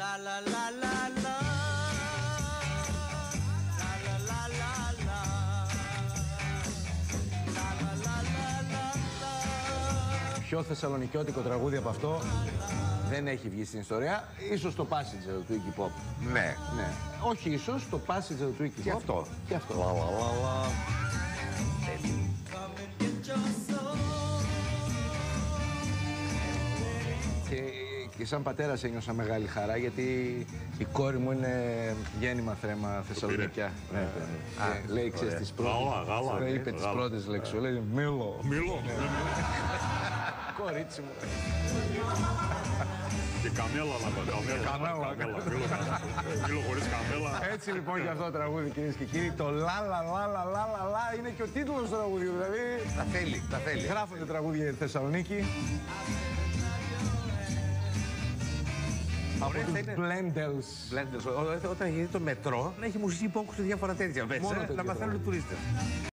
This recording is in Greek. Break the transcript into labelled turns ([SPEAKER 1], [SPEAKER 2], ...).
[SPEAKER 1] La la la la la. La la la la la. La la la la la la.
[SPEAKER 2] Πιο θεσσαλονικιώτικο τραγούδι από αυτό δεν έχει βγει στην ιστορία; Ίσως το Passenger του Iggy Pop.
[SPEAKER 3] Ναι.
[SPEAKER 2] Ναι. Όχι ίσως, το Passenger του Iggy Pop.
[SPEAKER 3] Και αυτό.
[SPEAKER 2] Και αυτό.
[SPEAKER 3] Λα, λα, λα, λα.
[SPEAKER 1] Come and get your soul.
[SPEAKER 2] Και, και σαν πατέρα ένιωσα μεγάλη χαρά γιατί η κόρη μου είναι γέννημα θρέμα Θεσσαλονικιά. Ναι, Και λέει, ξέρεις, τις πρώτες,
[SPEAKER 4] Γάλα, γάλα,
[SPEAKER 2] δεν
[SPEAKER 4] ναι,
[SPEAKER 2] είπε τις
[SPEAKER 4] γάλα.
[SPEAKER 2] πρώτες λέξεις, σου, λέει Μήλο.
[SPEAKER 4] Μήλο.
[SPEAKER 2] Κορίτσι μου.
[SPEAKER 4] Και καμέλα να πω. Καμέλα.
[SPEAKER 2] Καμέλα.
[SPEAKER 4] Καμέλα. Μήλο, Μήλο χωρίς καμέλα.
[SPEAKER 2] Έτσι λοιπόν για αυτό το τραγούδι κυρίες και κύριοι, το λα λα λα λα λα λα λα είναι και ο τίτλος του τραγουδιού, δηλαδή
[SPEAKER 3] Τα θέλει, τα θέλει.
[SPEAKER 2] γράφονται τραγούδια για τη Θεσσαλονίκη. Από
[SPEAKER 3] Ωραία,
[SPEAKER 2] τους
[SPEAKER 3] θα είναι-
[SPEAKER 2] Blenders.
[SPEAKER 3] Blenders, ό- ό- Όταν γίνει το μετρό, να έχει μουσική που έχουν διάφορα τέτοια
[SPEAKER 2] Μόνο
[SPEAKER 3] μέσα,
[SPEAKER 2] τέτοια
[SPEAKER 3] να μαθαίνουν οι
[SPEAKER 2] πράγματα.
[SPEAKER 3] τουρίστες.